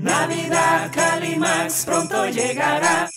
Navidad Calimax pronto llegará.